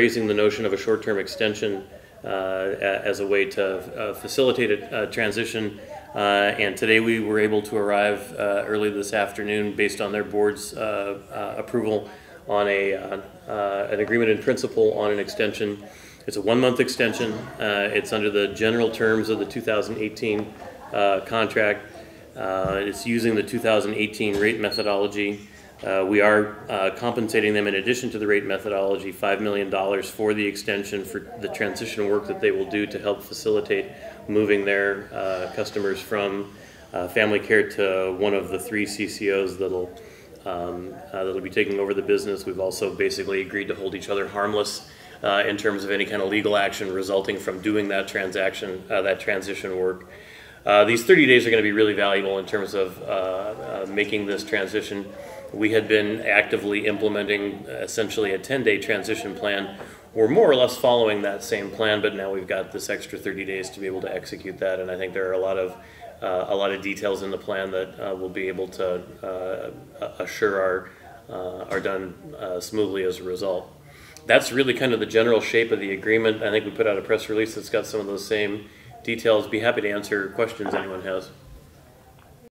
raising the notion of a short-term extension uh, as a way to uh, facilitate a transition. Uh, And today we were able to arrive early this afternoon based on their board's approval on a, an agreement in principle on an extension. It's a one-month extension. It's under the general terms of the 2018 uh, contract. Uh, It's using the 2018 rate methodology. Uh, We are uh, compensating them in addition to the rate methodology, $5 million for the extension for the transition work that they will do to help facilitate moving their uh, customers from uh, FamilyCare to one of the three CCOs that'll, um, uh, that'll be taking over the business. We've also basically agreed to hold each other harmless uh, in terms of any kind of legal action resulting from doing that transaction, that transition work. Uh, these 30 days are going to be really valuable in terms of uh, uh, making this transition. We had been actively implementing uh, essentially a 10-day transition plan. We're more or less following that same plan, but now we've got this extra 30 days to be able to execute that. And I think there are a lot of uh, a lot of details in the plan that we'll be able to assure are uh, are done uh, smoothly as a result. That's really kind of the general shape of the agreement. I think we put out a press release that's got some of those same details. Be happy to answer questions anyone has.